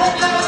la, la.